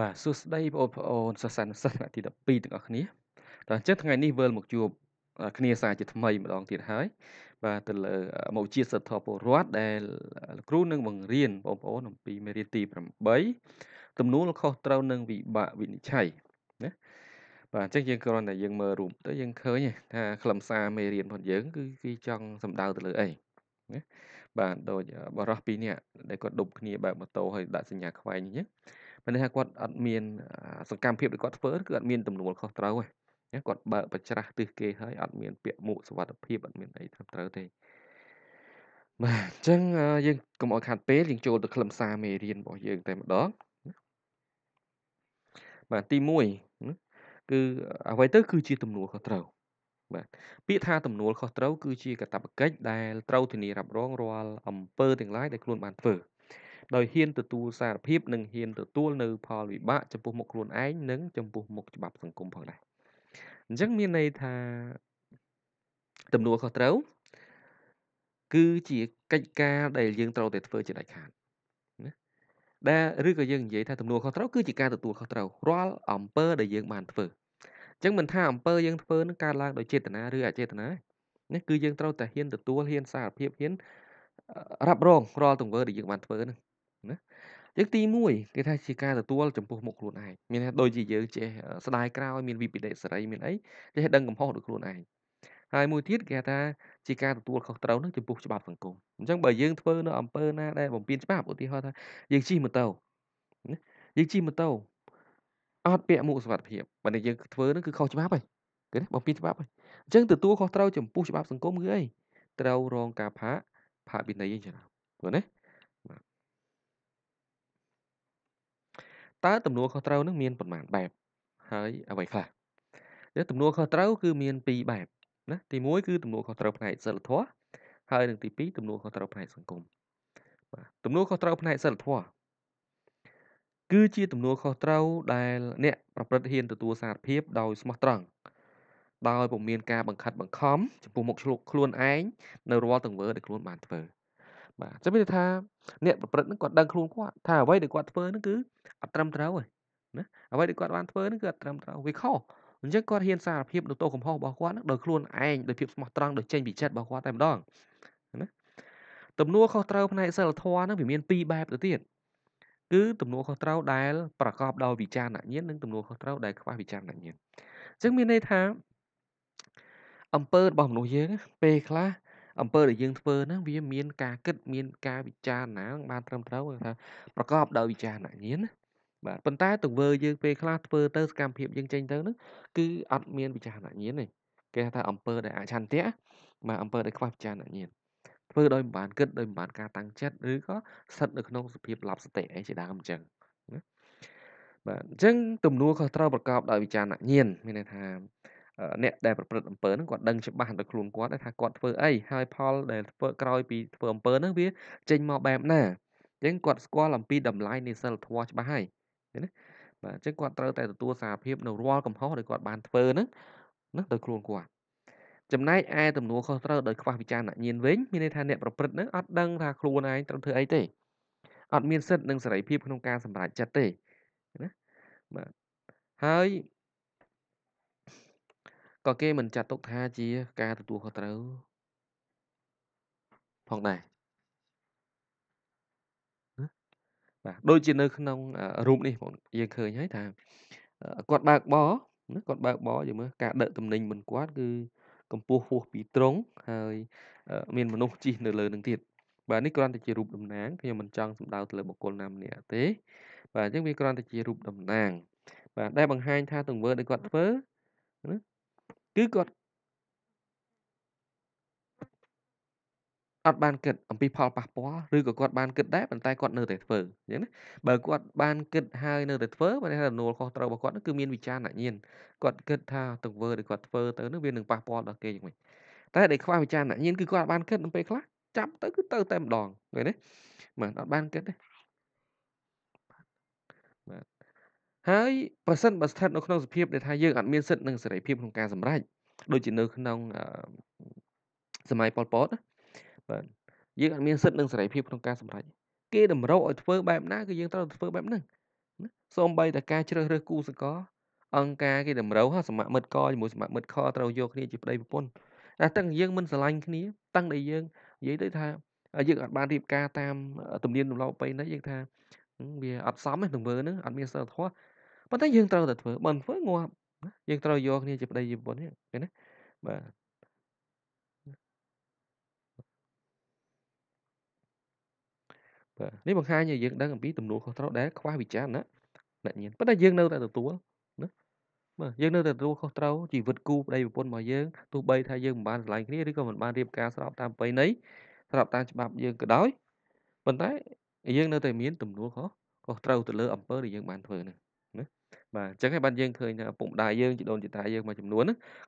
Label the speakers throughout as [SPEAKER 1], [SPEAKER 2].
[SPEAKER 1] បាទសួស្តីបងប្អូនសិស្សានុសិស្សថ្នាក់ទី12ទាំងអស់គ្នាតើអញ្ចឹងថ្ងៃនេះវិលមកជួបគ្នាសារជាថ្មីម្ដងទៀតហើយបាទទៅលើមុខវិជ្ជាសិទ្ធិពលរដ្ឋដែលលោកគ្រូនឹងបង្រៀនបងប្អូនអំពីមេរៀនទី8ទំនួលខុសត្រូវនឹងវិបាកវិនិច្ឆ័យណាបាទអញ្ចឹងយើងគ្រាន់តែយើងមើលរូបទៅយើងឃើញថាខ្លឹមសារមេរៀនរបស់យើងគឺគេចង់សំដៅទៅលើអីណាបាទដូចបរោះពីរនាក់ដែលគាត់ដប់គ្នាបើកម៉ូតូហើយដាក់សញ្ញាខ្វែងអញ្ចឹង មិនថាគាត់អត់មានសកម្មភាពដែលគាត់ធ្វើគឺអត់មានទំនួលខុសត្រូវទេគាត់បើកបច្រាស់ទិសគេហើយអត់មានពាក្យមុខសុវត្ថិភាពអត់មានអីត្រឹមត្រូវទេបាទអញ្ចឹងយើងកុំឲ្យខាត់ពេលយើងចូលទៅខ្លឹមសារមេរៀនរបស់យើងតែម្ដងបាទទី1គឺអ្វីទៅគឺជាទំនួលខុសត្រូវបាទពាក្យថាទំនួលខុសត្រូវគឺជាកាតព្វកិច្ចដែលត្រូវធានារ៉ាប់រងរាល់អំពើទាំងឡាយដែលខ្លួនបានធ្វើ ដោយហ៊ានទទួលសារភាពនិងហ៊ានទទួលនៅផលវិបាកចំពោះមុខខ្លួនឯងនិងចំពោះមុខច្បាប់សង្គមផងដែរអញ្ចឹងមានន័យថាទំនួលខុសត្រូវគឺជាកិច្ចការដែលយើងត្រូវតែធ្វើជាដាច់ខាតណាដែលឬក៏យើងនិយាយថាទំនួលខុសត្រូវគឺជាការទទួលខុសត្រូវរាល់អំពើដែលយើងបានធ្វើអញ្ចឹងមិនថាអំពើយើងធ្វើនឹងកើតឡើងដោយចេតនាឬអចេតនានេះគឺយើងត្រូវតែហ៊ានទទួលហ៊ានសារភាពហ៊ានរ៉ាប់រងរាល់ទង្វើដែលយើងបានធ្វើហ្នឹង ណាយើងទី1គេថាជាការទទួលចំពោះមុខខ្លួនឯងមានថាដូចជាយើងចេះស្ដាយក្រោយមានវិបដិសេរីមានអីចេះដឹងកំហុសដោយខ្លួនឯងហើយមួយទៀតគេថាជាការទទួលខុសត្រូវនឹងចំពោះច្បាប់សង្គមអញ្ចឹងបើយើងធ្វើនៅអំពើណាដែលបំពានច្បាប់ឧទាហរណ៍ថាយើងជិះម៉ូតូយើងជិះម៉ូតូអត់ពាក់មួកសុវត្ថិភាពបើយើងធ្វើនឹងគឺខុសច្បាប់ហើយគឺបំពានច្បាប់ហើយអញ្ចឹងទទួលខុសត្រូវចំពោះច្បាប់សង្គមគឺអីត្រូវរងការផាកផាកវិន័យអញ្ចឹងព្រោះណា តើទំនួលខុសត្រូវនឹងមានប៉ុន្មានបែបហើយអ្វីខ្លះទំនួលខុសត្រូវគឺមាន2បែបណាទី1គឺទំនួលខុសត្រូវផ្នែកសិលធម៌ហើយនឹងទី2ទំនួលខុសត្រូវផ្នែកសង្គមបាទទំនួលខុសត្រូវផ្នែកសិលធម៌គឺជាទំនួលខុសត្រូវដែលអ្នកប្រព្រឹត្តហ៊ានទទួលសារភាពដោយស្មោះត្រង់ដោយពុំមានការបង្ខិតបង្ខំចំពោះមុខឆ្លុកខ្លួនឯងនៅរាល់ទង្វើដែលខ្លួនបានធ្វើ បាទចាំមានថាអ្នកប្រព្រឹត្តនឹងគាត់ដឹងខ្លួនគាត់ថាអ្វីដែលគាត់ធ្វើនឹងគឺអត់ត្រឹមត្រូវទេណាអ្វីដែលគាត់បានធ្វើនឹងគឺអត់ត្រឹមត្រូវវាខុសអញ្ចឹងគាត់ហ៊ានសារភាពនៅទោសកំហុសរបស់គាត់នឹងដោយខ្លួនឯងដោយភាពស្មោះត្រង់ដោយចេញពីចិត្តរបស់គាត់តែម្ដងណាទំនួលខុសត្រូវផ្នែកសិលធម៌ហ្នឹងវាមាន2បែបទៅទៀតគឺទំនួលខុសត្រូវដែលប្រកបដោយវិចារណញ្ញាណនិងទំនួលខុសត្រូវដែលខ្វះវិចារណញ្ញាណអញ្ចឹងមានន័យថាអំពើរបស់មនុស្សយើងពេលខ្លះ អំពើដែលយើងធ្វើហ្នឹងវាមានការគិតមានការវិចារណាបានត្រឹមត្រូវថាប្រកបដោយវិចារណញ្ញាណណាបាទប៉ុន្តែទង្វើយើងពេលខ្លះធ្វើទៅសកម្មភាពយើងចេញទៅហ្នឹងគឺអត់មានវិចារណញ្ញាណទេគេហៅថាអំពើដែលអឆន្ទៈបាទអំពើដែលខ្វះវិចារណញ្ញាណធ្វើដោយមិនបានគិតដោយមិនបានការតាំងចិត្តឬក៏ស្ថិតនៅក្នុងសភាពលប់សតិអីជាដើមអញ្ចឹងណាបាទអញ្ចឹងទំនួលខុសត្រូវប្រកបដោយវិចារណញ្ញាណមានន័យថា អ្នកដែលប្រព្រឹត្តអំពើហ្នឹងគាត់ដឹងច្បាស់ដល់ខ្លួនគាត់ថាគាត់ធ្វើអីហើយផលដែលធ្វើក្រោយពីធ្វើអំពើហ្នឹងវាចេញមកបែបណាអញ្ចឹងគាត់ស្គាល់អំពីតម្លៃនៃសិលធម៌ច្បាស់ហើយណាបាទអញ្ចឹងគាត់ត្រូវតែទទួលសារភាពនៅរាល់កំហុសដែលគាត់បានធ្វើហ្នឹងណាដោយខ្លួនគាត់ចំណែកឯទំនួលខុសត្រូវដោយខ្វះវិចារណញ្ញាណវិញមានន័យថាអ្នកប្រព្រឹត្តហ្នឹងអត់ដឹងថាខ្លួនឯងត្រូវធ្វើអីទេអត់មានសិទ្ធិនិងសេរីភាពក្នុងការសម្រេចចិត្តទេណាបាទហើយ ក៏គេមិនចាត់ទុកថាជាការទទួលខុសត្រូវផងដែរបាទដូចជានៅក្នុងរូបនេះបងយើងឃើញហើយថាគាត់បើកបរណាគាត់បើកបរយើងមើលការដឹកតំណែងមិនគាត់គឺកម្ពស់ហួសពីត្រង់ហើយមានមនុស្សជិះនៅលើនឹងទៀតបាទនេះគ្រាន់តែជារូបតំណាងខ្ញុំមិនចង់សំដៅទៅលើបុគ្គលណាម្នាក់ទេបាទអញ្ចឹងវាគ្រាន់តែជារូបតំណាងបាទដែលបង្ហាញថាទង្វើដែលគាត់ធ្វើណា គឺគាត់អត់បានគិតអំពីផលប៉ះពាល់ឬក៏គាត់បានគិតដែរប៉ុន្តែគាត់នៅតែធ្វើអញ្ចឹងណាបើគាត់បានគិតហើយនៅតែធ្វើបានថារនួលខុសត្រូវរបស់គាត់គឺមានវិចារណញ្ញាណគាត់គិតថាទង្វើដែលគាត់ធ្វើទៅនោះវានឹងប៉ះពាល់ដល់គេយ៉ាងម៉េចតែដែលខ្វះវិចារណញ្ញាណគឺគាត់បានគិតនៅពេលខ្លះចាប់ទៅគឺទៅតែម្ដងឃើញទេបាទអត់បានគិតទេបាទ ហើយប្រសិនបើស្ថិតនៅក្នុងសភាពដែលថាយើងអត់មានសិទ្ធិនិងសេរីភាពក្នុងការសម្រេចដូចជានៅក្នុងសម័យប៉ុលពតណាបាទយើងអត់មានសិទ្ធិនិងសេរីភាពក្នុងការសម្រេចគេតម្រូវឲ្យធ្វើបែបណាគឺយើងត្រូវធ្វើបែបហ្នឹងណាសូម្បីតែការជ្រើសរើសគូសង្ករអង្គការគេតម្រូវសមមិត្តកជាមួយសមមិត្តខត្រូវយកគ្នាជាប្តីប្រពន្ធតែតាំងយើងមិនស្រឡាញ់គ្នាតាំងតែយើងនិយាយទៅថាយើងអត់បានរៀបការតាមទំនៀមទម្លាប់ប្រពៃណីយើងថាវាអត់សមទេទង្វើហ្នឹងអត់មានសិលធម៌ ប៉ុន្តែយើងត្រូវតែធ្វើបើមិនធ្វើងាប់យើងត្រូវយកគ្នាជាប្តីជាប្រពន្ធឃើញណាបាទបាទនេះបង្ហាញឲ្យយើងដឹងអំពីទំនួលខុសត្រូវដែលខ្វះវិចារណៈអ្នកញៀនប៉ុន្តែយើងនៅតែទទួលណាបាទយើងនៅតែទទួលខុសត្រូវជីវិតគូប្តីប្រពន្ធរបស់យើងទោះបីថាយើងមិនបានឆ្លៃគ្នាឬក៏មិនបានរៀបការស្របតាមប្រពៃណីស្របតាមច្បាប់យើងក៏ដោយប៉ុន្តែយើងនៅតែមានទំនួលខុសខុសត្រូវទៅលើអំពើដែលយើងបានធ្វើហ្នឹងណា បាទអញ្ចឹងហើយបានយើងឃើញថាឪពុកម្ដាយយើងជីដូនជីតាយើងមួយចំនួន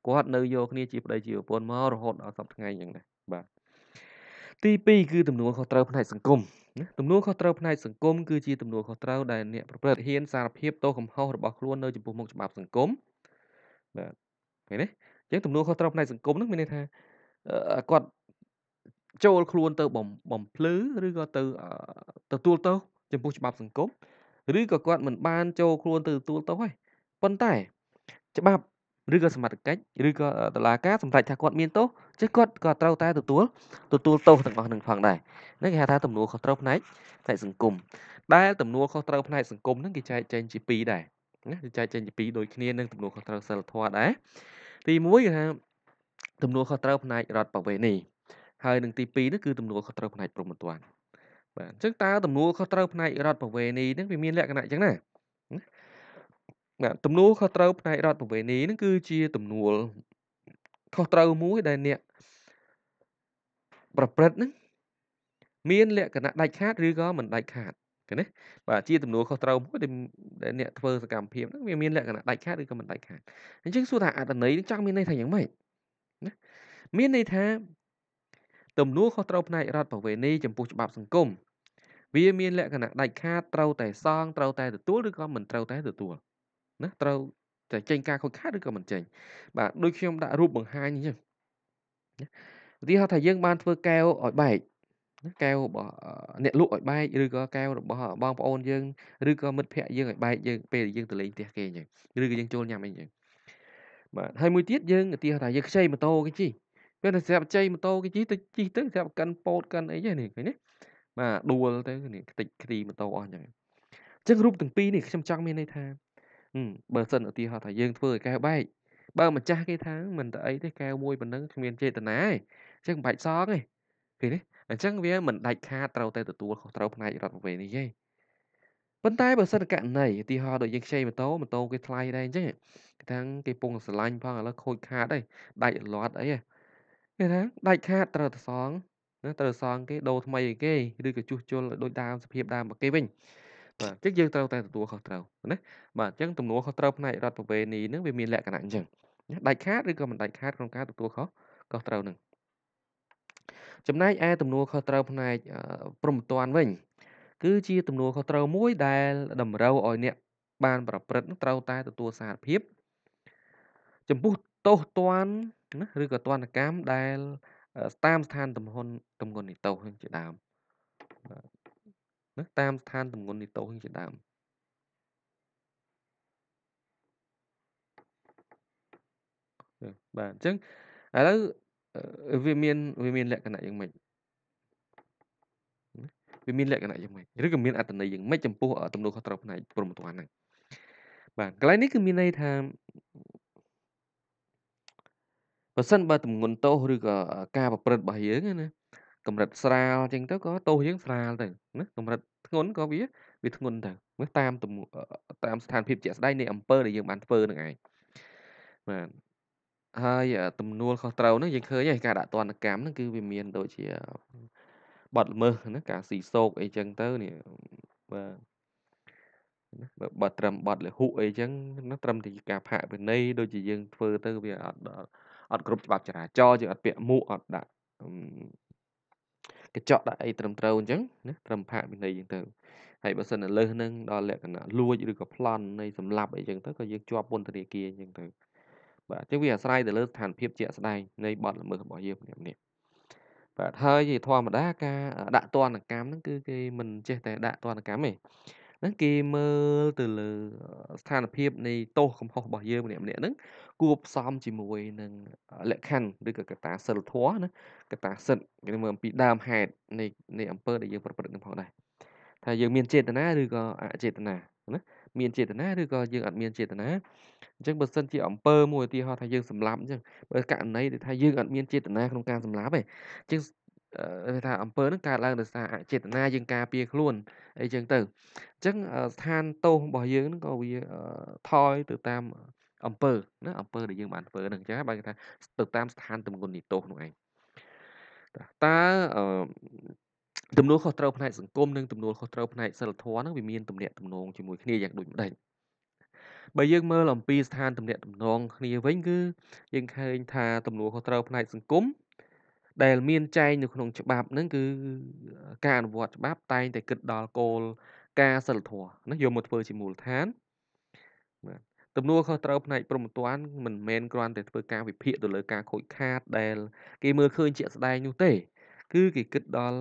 [SPEAKER 1] គាត់នៅយកគ្នាជាប្តីជាប្រពន្ធមករហូតដល់សប្តាហ៍ថ្ងៃអញ្ចឹងដែរបាទទី2គឺទំនួលខុសត្រូវផ្នែកសង្គមណាទំនួលខុសត្រូវផ្នែកសង្គមគឺជាទំនួលខុសត្រូវដែលអ្នកប្រព្រឹត្តហ៊ានសារភាពទោសកំហុសរបស់ខ្លួននៅចំពោះមុខច្បាប់សង្គមបាទឃើញទេអញ្ចឹងទំនួលខុសត្រូវផ្នែកសង្គមហ្នឹងមានន័យថាគាត់ចូលខ្លួនទៅបំភ្លឺឬក៏ទៅទទួលទោសចំពោះច្បាប់សង្គម ឬក៏គាត់មិនបានចូលខ្លួនទៅទទួលទោសហើយប៉ុន្តែច្បាប់ឬក៏សមត្ថកិច្ចឬក៏តឡាការសម្រេចថាគាត់មានទោសចឹងគាត់ក៏ត្រូវតែទទួលទទួលទោសទាំងអស់នឹងផងដែរនេះគេហៅថាទំនួលខុសត្រូវផ្នែកផ្នែកសង្គមដែលទំនួលខុសត្រូវផ្នែកសង្គមហ្នឹងគេចែកចែងជា2ដែរណាគេចែកចែងជា2ដូចគ្នានឹងទំនួលខុសត្រូវសិលធម៌ដែរទី1គឺថាទំនួលខុសត្រូវផ្នែករដ្ឋបវេនីហើយនឹងទី2នោះគឺទំនួលខុសត្រូវផ្នែកព្រហ្មទណ្ឌ បាទអញ្ចឹងតើទំនួលខុសត្រូវផ្នែករដ្ឋបវេនីហ្នឹងវាមានលក្ខណៈអញ្ចឹងណាបាទទំនួលខុសត្រូវផ្នែករដ្ឋបវេនីហ្នឹងគឺជាទំនួលខុសត្រូវមួយដែលអ្នកប្រព្រឹត្តហ្នឹងមានលក្ខណៈដាច់ខាតឬក៏មិនដាច់ខាតឃើញទេបាទជាទំនួលខុសត្រូវមួយដែលអ្នកធ្វើសកម្មភាពហ្នឹងវាមានលក្ខណៈដាច់ខាតឬក៏មិនដាច់ខាតអញ្ចឹងសួរថាអត្តន័យនេះចង់មានន័យថាយ៉ាងម៉េចណាមានន័យថា ទំនួលខុសត្រូវផ្នែករដ្ឋប្រវេណីចំពោះច្បាប់សង្គមវាមានលក្ខណៈដាច់ខាតត្រូវតែសងត្រូវតែទទួលឬក៏មិនត្រូវតែទទួលណាត្រូវតែចេញការខូចខាតឬក៏មិនចេញបាទដូចខ្ញុំដាក់រូបបង្ហាញអញ្ចឹងឧទាហរណ៍ថាយើងបានធ្វើកែវឲ្យបែកកែវរបស់អ្នកលក់ឲ្យបែកឬក៏កែវរបស់បងប្អូនយើងឬក៏មិត្តភ័ក្តិយើងឲ្យបែកយើងពេលយើងទៅលេងផ្ទះគេអញ្ចឹងឬក៏យើងចូលញ៉ាំអីអញ្ចឹងបាទហើយមួយទៀតយើងឧទាហរណ៍ថាយើងខ្ចីម៉ូតូគេជិះ ពេលតែស្រាប់ខ្ចីម៉ូតូគេជិះទៅជិះទៅស្រាប់កិនពោតកិនអីហ្នឹងឃើញទេបាទដួលទៅនេះខ្ទេចខ្ទីម៉ូតូអស់អញ្ចឹងអញ្ចឹងរូបទាំងពីរនេះខ្ញុំចង់មានន័យថាបើសិនឧទាហរណ៍ថាយើងធ្វើឲ្យកែវបែកបើម្ចាស់គេថាមិនទៅអីទេកែវមួយប៉ុណ្ណឹងគ្មានចេតនាទេអញ្ចឹងមិនបាច់សងទេឃើញទេអញ្ចឹងវាមិនដាច់ខាតត្រូវតែទទួលខុសត្រូវផ្នែករដ្ឋប្រវេណីទេប៉ុន្តែបើសិនករណីឧទាហរណ៍ដូចយើងខ្ចីម៉ូតូម៉ូតូគេថ្លៃដែរអញ្ចឹងគេថាគេពងស្រឡាញ់ផងឥឡូវខូចខាតហើយដាច់លាត់អី គេថាដាច់ខាតត្រូវតែសងណាត្រូវសងគេដូរថ្មីឲ្យគេឬក៏ជួសជុលឲ្យដូចដើមសភាពដើមរបស់គេវិញបាទអញ្ចឹងយើងត្រូវតែទទួលខុសត្រូវណាបាទអញ្ចឹងទំនួលខុសត្រូវផ្នែករដ្ឋប្រវេណីហ្នឹងវាមានលក្ខណៈអញ្ចឹងដាច់ខាតឬក៏មិនដាច់ខាតក្នុងការទទួលខុសខុសត្រូវហ្នឹងចំណែកឯទំនួលខុសត្រូវផ្នែកព្រំតាន់វិញ គឺជាទំនួលខុសត្រូវមួយដែលតម្រូវឲ្យអ្នកបានប្រព្រឹត្តត្រូវតែទទួលសារភាព ចំពោះទោសទណ្ឌ ណាឬក៏ទណ្ឌកម្មដែល តាមស្ថានទំហនទំងន់នីតោជាដើមណាតាមស្ថានទំងន់នីតោជាដើមបាទអញ្ចឹងឥឡូវវាមានវាមានលក្ខណៈយ៉ាងម៉េចវាមានលក្ខណៈយ៉ាងម៉េចឬក៏មានអត្ថន័យយ៉ាងម៉េចចំពោះទំនួលខុសត្រូវផ្នែកព្រមត្តហ្នឹងបាទកន្លែងនេះគឺមានន័យថា បើសិនបើទម្ងន់ទោស ឬក៏ការប្រព្រឹត្តរបស់យើងណា កម្រិតស្រាលអញ្ចឹងទៅក៏ទោសយើងស្រាលទៅណាកម្រិតធ្ងន់ក៏វាវាធ្ងន់ទៅមើលតាមតាមស្ថានភាពជាក់ស្ដែងនៃអំពើដែលយើងបានធ្វើនឹងឯងបាទហើយទំនួលខុសត្រូវហ្នឹងយើងឃើញហើយការដាក់ទណ្ឌកម្មហ្នឹងគឺវាមានដូចជាបទល្មើសណាការស៊ីសោកអីចឹងទៅនេះបាទបើត្រឹមបត់លហុអីចឹងណាត្រឹមតែការផាកពិន័យដូចជាយើងធ្វើទៅវាអត់ អត់គ្រប់ច្បាប់ចរាចរណ៍យើងអត់ពាក់មួកអត់ដាក់កញ្ចក់ដាក់អីត្រឹមត្រូវអញ្ចឹងណាត្រឹមផាកពិន័យចឹងទៅហើយបើសិននៅលើហ្នឹងដល់លក្ខណៈលួចឬក៏ប្លន់នៃសម្លាប់អីចឹងទៅក៏យើងជាប់ពន្ធនាគារអញ្ចឹងទៅបាទអញ្ចឹងវាអាស្រ័យទៅលើស្ថានភាពជាក់ស្ដែងនៃបទល្មើសរបស់យើងម្នាក់ម្នាក់បាទហើយធម្មតាការដាក់ទណ្ឌកម្មហ្នឹងគឺគេមិនចេះតែដាក់ទណ្ឌកម្មទេ ណាគេមើលទៅលើស្ថានភាពនៃទោសកំហុសរបស់យើងម្នាក់ៗហ្នឹងគួបផ្សំជាមួយនឹងលក្ខខណ្ឌឬក៏កត្តាសីលធម៌ណាកត្តាសិទ្ធិគេមើលអំពីដើមហេតុនៃនៃអំពើដែលយើងប្រព្រឹត្តនឹងផងដែរថាយើងមានចេតនាឬក៏អចេតនាណាមានចេតនាឬក៏យើងអត់មានចេតនាអញ្ចឹងបើសិនជាអំពើមួយឧទាហរណ៍ថាយើងសម្លាប់អញ្ចឹងបើករណីដែលថាយើងអត់មានចេតនាក្នុងការសម្លាប់ទេអញ្ចឹង ថាអំពើហ្នឹងកើតឡើងដោយសារអចេតនាយើងការពារខ្លួនអីចឹងទៅអញ្ចឹងស្ថានទោសរបស់យើងហ្នឹងក៏វាថយទៅតាមអំពើណាអំពើដែលយើងបានធ្វើហ្នឹងអញ្ចឹងបើគេថាទៅតាមស្ថានទម្ងន់នីទោសនោះឯងតើទំនួលខុសត្រូវផ្នែកសង្គមនិងទំនួលខុសត្រូវផ្នែកសិលធម៌ហ្នឹងវាមានទំនាក់ទំនងជាមួយគ្នាយ៉ាងដូចម្ដេចបើយើងមើលអំពីស្ថានទំនាក់ទំនងគ្នាវិញគឺយើងឃើញថាទំនួលខុសត្រូវផ្នែកសង្គម ដែលមានចែងនៅក្នុងច្បាប់ហ្នឹងគឺការអនុវត្តច្បាប់តែងតែគិតដល់គោលការសិលធម៌ណាយកមកធ្វើជាមូលដ្ឋានបាទទំនួលខុសត្រូវផ្នែកព្រហ្មទណ្ឌមិនមែនគ្រាន់តែធ្វើការវិភាគទៅលើការខូចខាតដែល គេមើលឃើញជាក់ស្ដែងនោះទេ គឺគេគិតដល់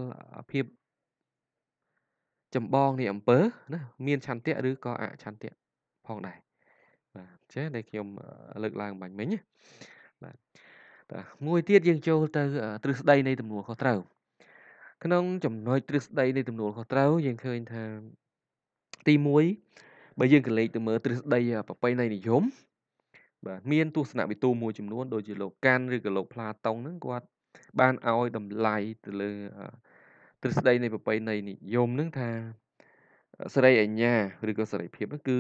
[SPEAKER 1] ភាពចម្បងនៃអំពើណាមានឆន្ទៈឬក៏អឆន្ទៈផងដែរបាទចេះដែលខ្ញុំលើកឡើងបាញ់មិញណាបាទតើ មួយទៀតយើងចូលទៅទ្រឹស្ដីនៃទំនួលខុសត្រូវក្នុងចំណុចទ្រឹស្ដីនៃទំនួលខុសត្រូវយើងឃើញថាទី1បើយើងកលេចទៅមើលទ្រឹស្ដីប្រពៃណីនិយមបាទមានទស្សនវិទូមួយចំនួនដូចជាលោកកាន់ឬក៏លោកផ្លាតុងហ្នឹងគាត់បានឲ្យតម្លៃទៅលើទ្រឹស្ដីនៃប្រពៃណីនិយមហ្នឹងថាសេរីអញ្ញាឬក៏សេរីភាពហ្នឹងគឺ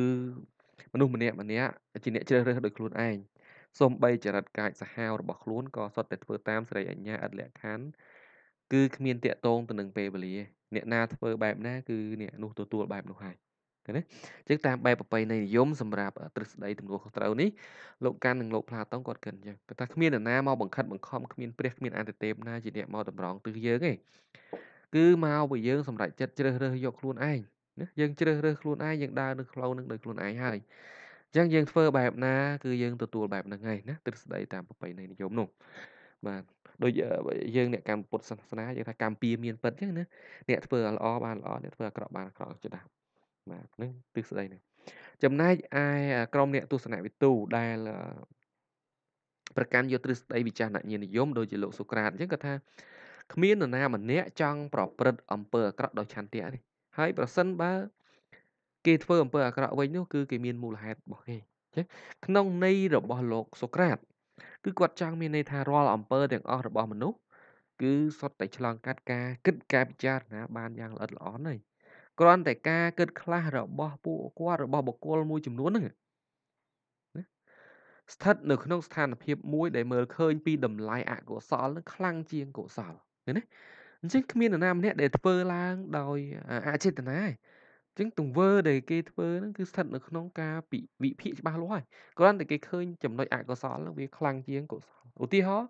[SPEAKER 1] មនុស្សម្នាក់ម្នាក់ជាអ្នកជ្រើសរើសដោយខ្លួនឯង សូម្បីចរិតកាយសាហាវរបស់ខ្លួនក៏សុទ្ធតែធ្វើតាមសេរីអញ្ញាឥតលក្ខខណ្ឌគឺគ្មានតាកតងទៅនឹងពេលវេលា អ្នកណាធ្វើបែបណាគឺអ្នកនោះទទួលបែបនោះហើយឃើញទេអញ្ចឹងតាមបែបប្រពៃណីនិយមសម្រាប់ទ្រឹស្ដីទំនួលខុសត្រូវនេះលោកកាន់និងលោកផ្លាតុងគាត់គិតអញ្ចឹងគាត់ថាគ្មាននរណាមកបង្ខិតបង្ខំគ្មានព្រះគ្មានអន្តទេពណាជាអ្នកមកតម្រង់ទិសយើងទេគឺមកពីយើងសម្រេចចិត្តជ្រើសរើសយកខ្លួនឯងណាយើងជ្រើសរើសខ្លួនឯងយើងដើរនៅផ្លូវនឹងដោយខ្លួនឯងហើយអញ្ចឹងយើងធ្វើបែបណាគឺយើងទទួលបែបហ្នឹងហើយណាទ្រឹស្ដីតាមប្រពៃណីនិយមនោះបាទដូចយើងអ្នកកម្មពុទ្ធសាសនាយើងថាកម្មពៀមានពិតអញ្ចឹងណាអ្នកធ្វើល្អបានល្អអ្នកធ្វើអាក្រក់បានអាក្រក់ច្បាស់បាទហ្នឹងទ្រឹស្ដីហ្នឹងចំណែកឯក្រុមអ្នកទស្សនវិទូដែលប្រកាន់យកទ្រឹស្ដីវិចារណញ្ញានិយមដូចជាលោកសូក្រាតអញ្ចឹងគាត់ថាគ្មាននរណាម្នាក់ចង់ប្រព្រឹត្តអំពើអាក្រក់ដោយឆន្ទៈទេហើយប្រសិនបើ គេធ្វើអំពើអាក្រក់វិញនោះគឺគេមានមូលហេតុរបស់គេចឹងក្នុងន័យរបស់លោកសូក្រាត គឺគាត់ចង់មានន័យថារាល់អំពើទាំងអស់របស់មនុស្សគឺសុទ្ធតែឆ្លងកាត់ការគិតការពិចារណាបានយ៉ាងល្អិតល្អន់ហើយគ្រាន់តែការគិតខ្លះរបស់ពួកគាត់របស់បុគ្គលមួយចំនួនហ្នឹងស្ថិតនៅក្នុងស្ថានភាពមួយដែលមើលឃើញពីតម្លៃអកុសលនឹងខ្លាំងជាងកុសលឃើញទេអញ្ចឹងគ្មាននរណាម្នាក់ដែលធ្វើឡើងដោយអចេតនាទេអញ្ចឹងទង្វើដែលគេធ្វើហ្នឹងគឺស្ថិតនៅក្នុងការវិភាគច្បាស់លាស់ហើយគ្រាន់តែគេឃើញចំណុចអកុសលហ្នឹងវាខ្លាំងជាងកុសលឧទាហរណ៍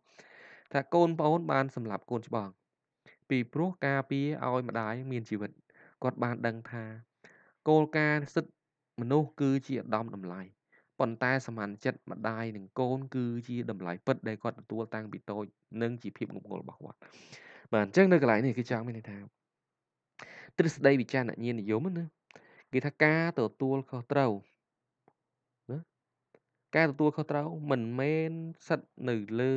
[SPEAKER 1] ថាកូនប្អូនបានសម្លាប់កូនច្បង ពីព្រោះការពារឲ្យម្ដាយមានជីវិតគាត់បានដឹងថាគោលការណ៍សិទ្ធិមនុស្សគឺជាឧត្តមតម្លៃប៉ុន្តែសមានចិត្តម្ដាយនិងកូនគឺជាតម្លៃពិតដែលគាត់ទទួលតាំងពីតូចនិងជាភាពងប់ងល់របស់គាត់បាទអញ្ចឹងនៅកន្លែងនេះគឺចង់មានន័យថា ទ្រឹស្ដីវិចារណញ្ញាណនិយមណាគេថាការទទួលខុសត្រូវណាការទទួលខុសត្រូវមិនមែនសិតនៅលើ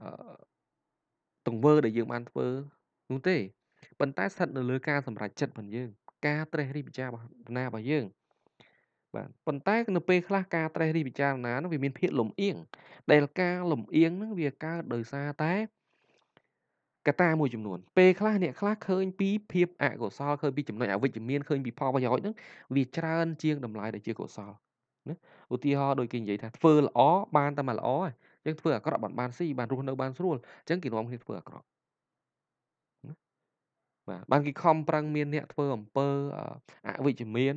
[SPEAKER 1] អឺទង្វើដែលយើងបានធ្វើនោះទេប៉ុន្តែស្ថិតនៅលើការសម្រេចចិត្តរបស់យើង ការត្រេះរិះពិចារណារបស់យើងបាទប៉ុន្តែនៅពេលខ្លះការត្រេះរិះពិចារណានោះវាមានភាពលំអៀងដែលការលំអៀងហ្នឹងវាកើតដោយសារតែ កត្តាមួយចំនួនពេលខ្លះអ្នកខ្លះឃើញពីភាពអកុសលឃើញពីចំណុចអវិជ្ជមានឃើញពីផលប្រយោជន៍ហ្នឹងវាច្រើនជាងតម្លៃដែលជាកុសលណាឧទាហរណ៍ដូចគេនិយាយថាធ្វើល្អបានតែមកល្អអញ្ចឹងធ្វើអាក្រក់បានបានស៊ីបានរស់នៅបានស្រួលអញ្ចឹងគេនាំគ្នាធ្វើអាក្រក់បាទបានគេខំប្រឹងមានអ្នកធ្វើអំពើអវិជ្ជមាន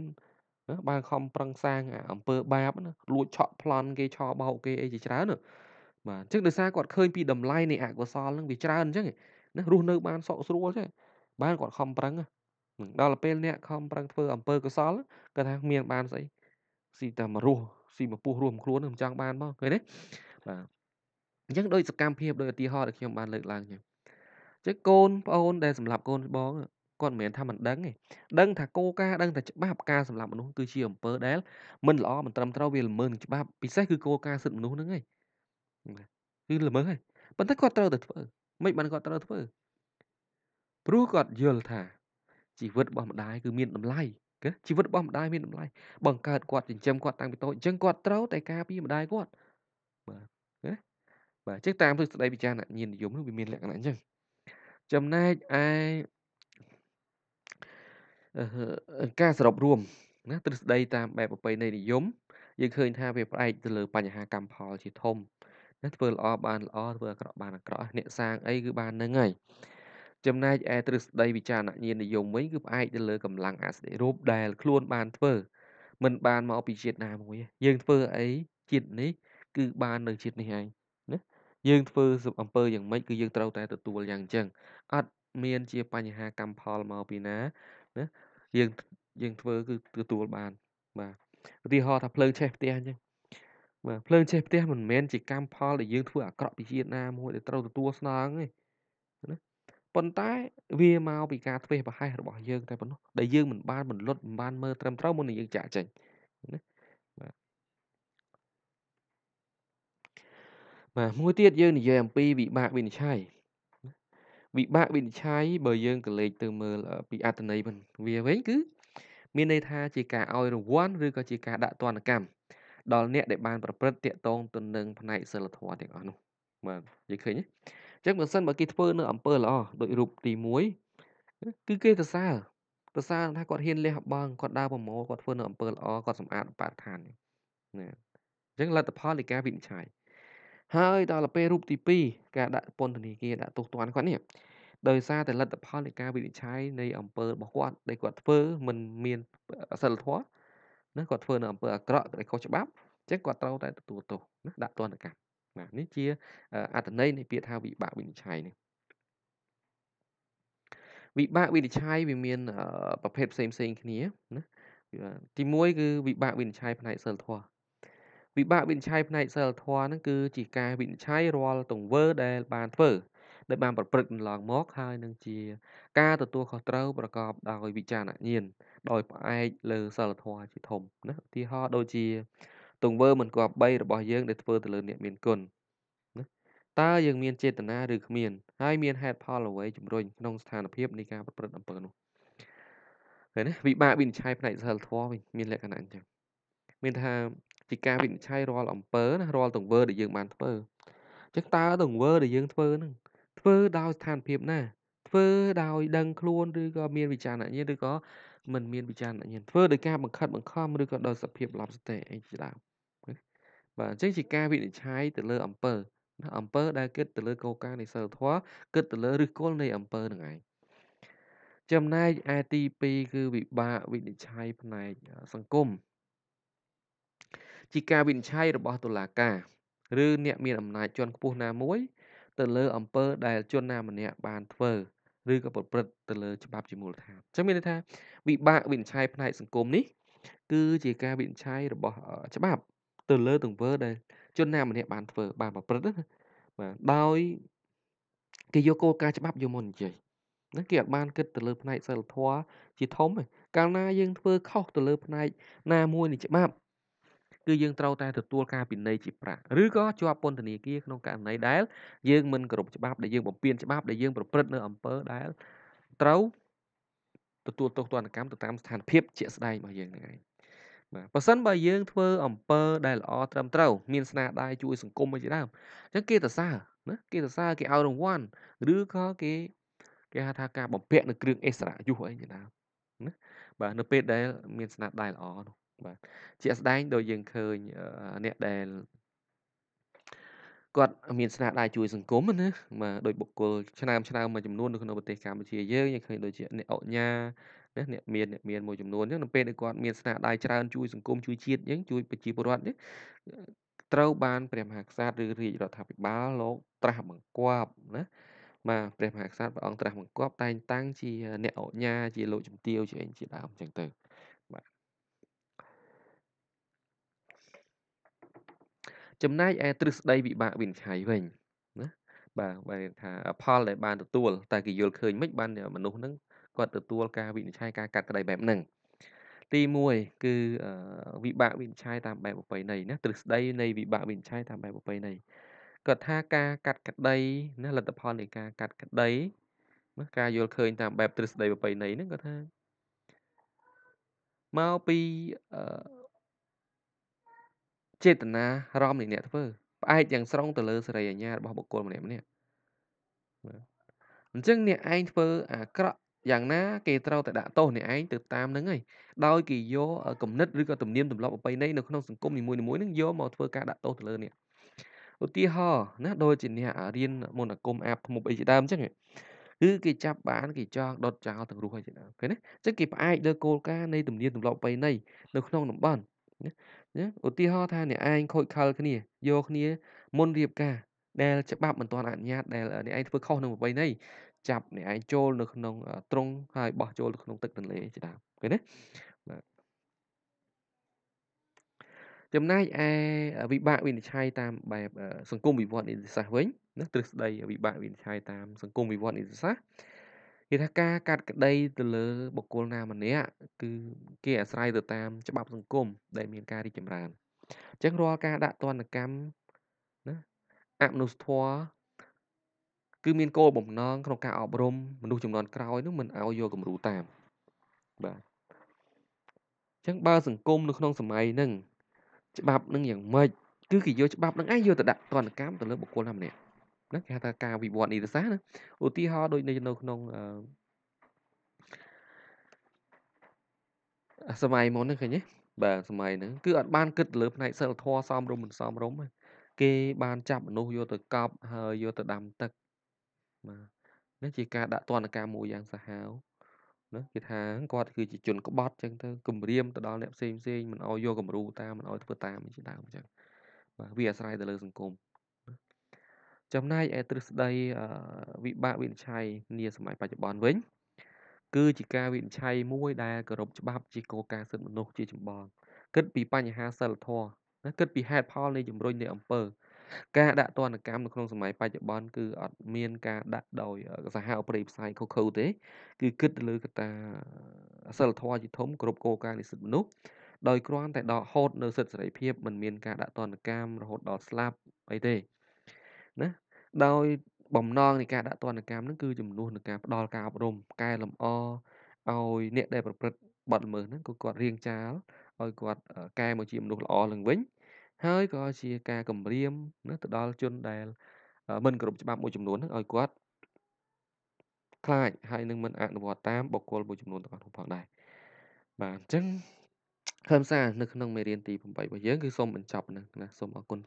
[SPEAKER 1] ណាបានខំប្រឹងសាងអំពើបាបណាលួចឆក់ប្លន់គេឆោបោកគេអីជាច្រើនណាបាទអញ្ចឹងដោយសារគាត់ឃើញពីតម្លៃនៃអកុសលហ្នឹងវាច្រើនអញ្ចឹង ណារស់នៅបានសុខស្រួលចឹងបានគាត់ខំប្រឹងដល់ពេលអ្នកខំប្រឹងធ្វើអំពើកុសលគាត់ថាមានបានស្អីស៊ីតែមករស់ស៊ីមកពោះរួមខ្លួនមិនចង់បានមកឃើញទេបាទអញ្ចឹងដោយសកម្មភាពដោយឧទាហរណ៍ដែលខ្ញុំបានលើកឡើងចឹងចឹងកូនប្អូនដែលសម្រាប់កូនច្បងគាត់មិនមែនថាមិនដឹងទេដឹងថាគោលការណ៍ដឹងថាច្បាប់ការសម្លាប់មនុស្សគឺជាអំពើដែលមិនល្អមិនត្រឹមត្រូវវាល្មើសនឹងច្បាប់ពិសេសគឺគោលការណ៍សិទ្ធិមនុស្សហ្នឹងឯងគឺល្មើសហើយប៉ុន្តែគាត់ត្រូវតែធ្វើ មិនបានគាត់ត្រូវធ្វើព្រោះគាត់យល់ថាជីវិតរបស់ម្ដាយគឺមានតម្លៃគេជីវិតរបស់ម្ដាយមានតម្លៃបង្កើតគាត់ចិញ្ចឹមគាត់តាំងពីតូចអញ្ចឹងគាត់ត្រូវតែការពារម្ដាយគាត់បាទណាបាទអញ្ចឹងតាមទស្សនវិជ្ជាវិចារណញាណនិយមនោះវាមានលក្ខណៈអញ្ចឹងចំណែកឯការសរុបរួមណាទ្រឹស្ដីតាមបែបប្រពៃណីនិយមយើងឃើញថាវាផ្អែកទៅលើបញ្ហាកម្មផលជាធំ ណាធ្វើល្អបានល្អធ្វើអាក្រក់បានអាក្រក់អ្នកសាងអីគឺបាននឹងហើយចំណែកឯទ្រឹស្ដីវិចារណញាណនិយមវិញគឺផ្អែកទៅលើកម្លាំងអសតិរូបដែលខ្លួនបានធ្វើមិនបានមកពីជាតិណាមួយយើងធ្វើអីជាតិនេះគឺបាននៅជាតិនេះឯងណាយើងធ្វើអំពើយ៉ាងម៉េចគឺយើងត្រូវតែទទួលយ៉ាងអញ្ចឹងអត់មានជាបញ្ហាកម្មផលមកពីណាណាយើងយើងធ្វើគឺទទួលបានបាទឧទាហរណ៍ថាភ្លើងឆេះផ្ទះអញ្ចឹង បាទភ្លើងឆេះផ្ទះមិនមែនជាកម្មផលដែលយើងធ្វើអាក្រក់ពីជាតិណាមួយដែលត្រូវទទួលស្នងទេណាប៉ុន្តែវាមកពីការធ្វេសប្រហែសរបស់យើងតែប៉ុណ្ណោះដែលយើងមិនបានបន្លត់មិនបានមើលត្រឹមត្រូវមុននឹងយើងចាក់ចេញណាបាទបាទមួយទៀតយើងនិយាយអំពីវិបាកវិនិច្ឆ័យវិបាកវិនិច្ឆ័យបើយើងក៏លេចទៅមើលពីអត្ថន័យវាវិញគឺ មានន័យថាជាការឲ្យរង្វាន់ឬក៏ជាការដាក់ទណ្ឌកម្ម ដល់អ្នកដែលបានប្រព្រឹត្តតាក់ទងទៅនឹងផ្នែកសិលធម៌ទាំងអស់នោះបាទនិយាយឃើញទេអញ្ចឹងបើសិនបើគេធ្វើនៅអំពើល្អដូចរូបទី1គឺគេសរសើរសរសើរថាគាត់ហ៊ានលះបង់គាត់ដើរប្រមូលគាត់ធ្វើនៅអំពើល្អគាត់សម្អាតបរិស្ថានណាអញ្ចឹងលទ្ធផលនៃការវិនិច្ឆ័យហើយដល់ពេលរូបទី2ការដាក់ពន្ធនាគារដាក់ទោសទណ្ឌគាត់នេះដោយសារតែលទ្ធផលនៃការវិនិច្ឆ័យនៃអំពើរបស់គាត់ដែលគាត់ធ្វើមិនមានសិលធម៌ ណាគាត់ធ្វើនៅអំពើអាក្រក់ដែលខុសច្បាប់អញ្ចឹងគាត់ត្រូវតែទទួលទោសណាដាក់ទណ្ឌកម្មបាទនេះជាអត្ថន័យនៃពាក្យថាវិបាកវិនិច្ឆ័យនេះវិបាកវិនិច្ឆ័យវាមានប្រភេទផ្សេងផ្សេងគ្នាណាទី1គឺវិបាកវិនិច្ឆ័យផ្នែកសិលធម៌វិបាកវិនិច្ឆ័យផ្នែកសិលធម៌ហ្នឹងគឺជាការវិនិច្ឆ័យរាល់ទង្វើដែលបានធ្វើ ដែលបានប្រព្រឹត្តកន្លងមកហើយនឹងជា ការទទួលខុសត្រូវប្រកបដោយវិចារណញាណដោយផ្អែកលើសិលធម៌ជាធំណាឧទាហរណ៍ដូចជាទង្វើមិនគប្បីរបស់យើងដែលធ្វើទៅលើអ្នកមានគុណណាតើយើងមានចេតនាឬគ្មានហើយមានហេតុផលអ្វីជំរុញក្នុងស្ថានភាពនៃការប្រព្រឹត្តអំពើនោះឃើញទេវិបាកវិនិច្ឆ័យផ្នែកសិលធម៌វិញមានលក្ខណៈអញ្ចឹងមានថាជាការវិនិច្ឆ័យរាល់អំពើណារាល់ទង្វើដែលយើងបានធ្វើអញ្ចឹងតើទង្វើដែលយើងធ្វើហ្នឹង ធ្វើដោយស្ថានភាពណា ធ្វើដោយដឹងខ្លួនឬក៏មានវិចារណញ្ញាណឬក៏មិនមានវិចារណញ្ញាណធ្វើដោយការបង្ខិតបង្ខំឬក៏ដោយសភាពលប់សតិអីជាដើមបាទអញ្ចឹងជាការវិនិច្ឆ័យទៅលើអំពើណាអំពើដែលគិតទៅលើគោលការណ៍នៃសិលធម៌គិតទៅលើឫសគល់នៃអំពើនឹងឯងចំណែកឯទី2គឺវិបាកវិនិច្ឆ័យផ្នែកសង្គមជាការវិនិច្ឆ័យរបស់តុលាការ ឬ អ្នកមានអំណាចជាន់ខ្ពស់ណាមួយ ទៅលើអំពើដែលជនណាម្នាក់បានធ្វើឬក៏ប្រព្រឹត្តទៅលើច្បាប់ជាមូលដ្ឋានអញ្ចឹងមានន័យថាវិបាកវិនិច្ឆ័យផ្នែកសង្គមនេះគឺជាការវិនិច្ឆ័យរបស់ច្បាប់ទៅលើទង្វើដែលជនណាម្នាក់បានធ្វើបានប្រព្រឹត្តណាបាទដោយគេយកគោលការណ៍ច្បាប់យកមកនិយាយណាគេអត់បានគិតទៅលើផ្នែកសិលធម៌ជាធំទេកាលណាយើងធ្វើខុសទៅលើផ្នែកណាមួយនៃច្បាប់ គឺយើងត្រូវតែទទួលការពិន័យជាប្រាក់ឬក៏ជាប់ពន្ធនាគារក្នុងករណីដែលយើងមិនគោរពច្បាប់ដែលយើងបំពានច្បាប់ដែលយើងប្រព្រឹត្តនៅអំពើដែលត្រូវទទួលទោសទណ្ឌកម្មទៅតាមស្ថានភាពជាក់ស្ដែងរបស់យើងហ្នឹងឯងបាទបើសិនបើយើងធ្វើអំពើដែលល្អត្រឹមត្រូវមានស្នាដៃជួយសង្គមជាដើមអញ្ចឹងគេសរសើរណាគេសរសើរគេឲ្យរង្វាន់ឬក៏គេគេហៅថាការបំពាក់នៅគ្រឿងអិសរយុសអីជាដើមណាបាទនៅពេលដែលមានស្នាដៃល្អនោះ បាទជាក់ស្ដែងដូចយើងឃើញអ្នកដែលគាត់មានស្នាដៃជួយសង្គមណាបាទដោយបុគ្គលឆ្នាំឆ្នាំមួយចំនួននៅក្នុងប្រទេសកម្ពុជាយើងយើងឃើញដូចជាអ្នកអុកញ៉ាណាអ្នកមានអ្នកមានមួយចំនួនអញ្ចឹងនៅពេលដែលគាត់មានស្នាដៃច្រើនជួយសង្គមជួយជាតិអញ្ចឹងជួយប្រជាពលរដ្ឋនេះត្រូវបានព្រះមហាក្សត្រឬរាជរដ្ឋាភិបាលលោកត្រាស់បង្គាប់ណាបាទព្រះមហាក្សត្រព្រះអង្គត្រាស់បង្គាប់តែងតាំងជាអ្នកអុកញ៉ាជាលោកជំទាវជាអីជាដើមអញ្ចឹងទៅ ចំណែកឯទ្រឹស្ដីវិបាកវិនិច្ឆ័យវិញណាបាទបែរថាផលដែលបានទទួលតែគេយល់ឃើញមិនបានមនុស្សហ្នឹងគាត់ទទួលការវិនិច្ឆ័យការកាត់ក្តីបែបហ្នឹងទី1គឺអឺវិបាកវិនិច្ឆ័យតាមបែបប្រពៃណីណាទ្រឹស្ដីនៃវិបាកវិនិច្ឆ័យតាមបែបប្រពៃណីគាត់ថាការកាត់ក្តីណាលទ្ធផលនៃការកាត់ក្តីណាការយល់ឃើញតាមបែបទ្រឹស្ដីប្រពៃណីហ្នឹងគាត់ថាមកពីអឺ ចេតនារំនៃអ្នកធ្វើផ្អែកយ៉ាងស្រុងទៅលើសេរីអាជ្ញារបស់បុគ្គលម្នាក់ម្នាក់បាទអញ្ចឹងអ្នកឯងធ្វើអាក្រក់យ៉ាងណាគេត្រូវតែដាក់ទោសអ្នកឯងទៅតាមហ្នឹងហើយដោយគេយកគំនិតឬក៏ទំនៀមទម្លាប់ប្រពៃណីនៅក្នុងសង្គមនីមួយៗហ្នឹងយកមកធ្វើការដាក់ទោសទៅលើអ្នកឧទាហរណ៍ណាដូចជាអ្នករៀនមន្តអាគមអាបធ្មប់អីជាដើមអញ្ចឹងគឺគេចាប់បានគេចងដុតចោលទាំងរស់ហើយជាដើមឃើញទេអញ្ចឹងគេផ្អែកលើគោលការណ៍នៃទំនៀមទម្លាប់ប្រពៃណីនៅក្នុងតំបន់ ណាឧទាហរណ៍ថាអ្នកឯងខូចខលគ្នាយកគ្នាមុនរៀបការដែលច្បាប់មិនទាន់អនុញ្ញាតដែលអ្នកឯងធ្វើខុសនឹងប្រពៃណីចាប់អ្នកឯងចូលនៅក្នុងទ្រុងហើយបោះចូលទៅក្នុងទឹកទន្លេជាដើមឃើញទេបាទចំណែកឯវិបាកវិនិច្ឆ័យតាមបែបសង្គមវិវត្តនីតិសាស្ត្រវិញណាទ្រឹស្ដីវិបាកវិនិច្ឆ័យតាមសង្គមវិវត្តនីតិសាស្ត្រ គេថាការកាត់ក្តីទៅលើបុគ្គលណាម្នាក់គឺគេអាស្រ័យទៅតាមច្បាប់សង្គមដែលមានការរីកចម្រើនអញ្ចឹងរាល់ការដាក់ទណ្ឌកម្មណាអមនុស្សធម៌គឺមានគោលបំណងក្នុងការអប់រំមនុស្សចំនួនក្រោយនោះមិនឲ្យយកគំរូតាមបាទអញ្ចឹងបើសង្គមនៅក្នុងសម័យហ្នឹងច្បាប់នឹងយ៉ាងម៉េចគឺគេយកច្បាប់នឹងឯងយកទៅដាក់ទណ្ឌកម្មទៅលើបុគ្គលណាម្នាក់ ណាគេហៅថាការវិវត្តនីតិសាស្ត្រណាឧទាហរណ៍ដូចនៅក្នុងអឺសម័យមុនហ្នឹងឃើញទេបាទសម័យហ្នឹងគឺអត់បានគិតលើផ្នែកសិលធម៌សមរម្យមិនសមរម្យគេបានចាប់មនុស្សយកទៅកប់ហើយយកទៅដាំទឹកបាទនេះជាការដាក់ទណ្ឌកម្មមួយយ៉ាងសាហាវណាគេថាគាត់គឺជាជនក្បត់ចឹងទៅគំរាមទៅដល់អ្នកផ្សេងផ្សេងមិនឲ្យយកគំរូតាមមិនឲ្យធ្វើតាមជាដើមអញ្ចឹងបាទវាអាស្រ័យទៅលើសង្គម ចំណែកឯទ្រឹស្ដីវិបាកវិនិច្ឆ័យនាសម័យបច្ចុប្បន្នវិញ គឺជាការវិនិច្ឆ័យមួយដែលគោរពច្បាប់ជាគោលការណ៍សិទ្ធិមនុស្សជាចម្បងគិតពីបញ្ហាសិលធម៌ណាគិតពីហេតុផលនៃជំរុញនៃអំពើការដាក់ទណ្ឌកម្មនៅក្នុងសម័យបច្ចុប្បន្នគឺអត់មានការដាក់ដោយសហប្រេយផ្សាយខុសខើទេ គឺគិតទៅលើកត្តាសិលធម៌ជាធំគ្រប់គោលការណ៍នៃសិទ្ធិមនុស្សដោយគ្រាន់តែដកហូតនៅសិទ្ធិសេរីភាពមិនមានការដាក់ទណ្ឌកម្មរហូតដល់ស្លាប់អីទេ ណា ដោយបំណងនៃការដាក់ទណ្ឌកម្មហ្នឹងគឺជំនួសនឹងការផ្ដល់ការអប់រំ កែលម្អឲ្យអ្នកដែលប្រព្រឹត្តបទល្មើសហ្នឹងក៏គាត់រៀងចាលឲ្យគាត់កែមកជាមនុស្សល្អឡើងវិញ ហើយក៏ជាការគម្រាមណាទៅដល់ជនដែលមិនគ្រប់ច្បាប់មួយចំនួនហ្នឹងឲ្យគាត់ខ្លាចហើយនឹងមិនអនុវត្តតាមបុគ្គលមួយចំនួនទាំងអស់នោះផងដែរបាទអញ្ចឹងខ្លឹមសារនៅក្នុងមេរៀនទី8របស់យើងគឺសូមបញ្ចប់នឹងណាសូមអរគុណ